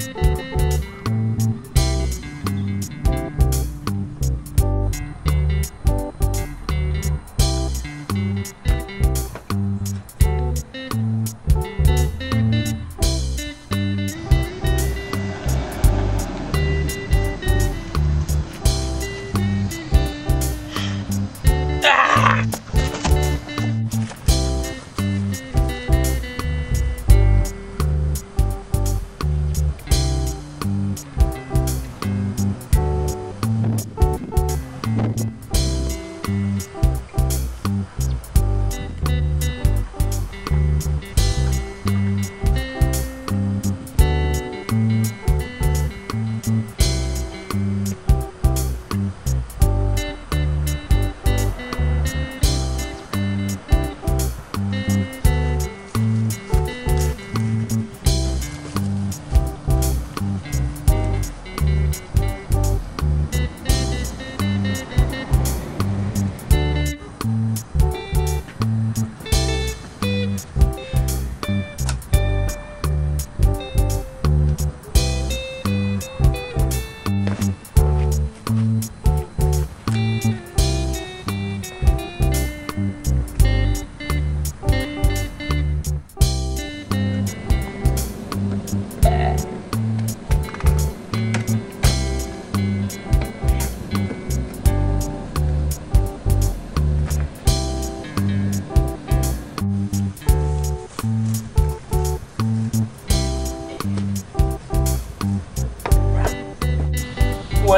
Ah!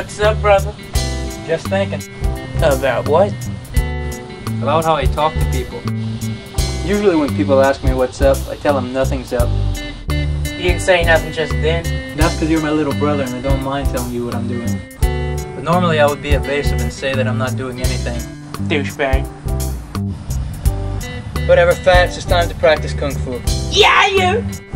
What's up, brother? Just thinking About what? about how I talk to people. Usually when people ask me what's up, I tell them nothing's up. You didn't say nothing just then. That's because you're my little brother and I don't mind telling you what I'm doing. But normally I would be evasive and say that I'm not doing anything. Douchebag. Whatever, Fats, it's time to practice Kung Fu. Yeah, you!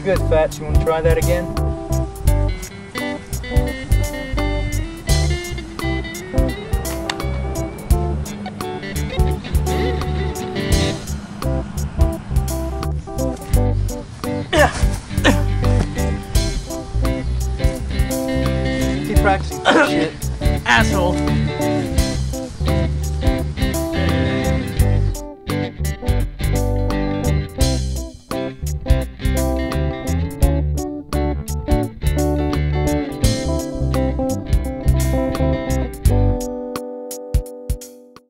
pretty good, Fats. You want to try that again? Keep practicing, shit. Asshole.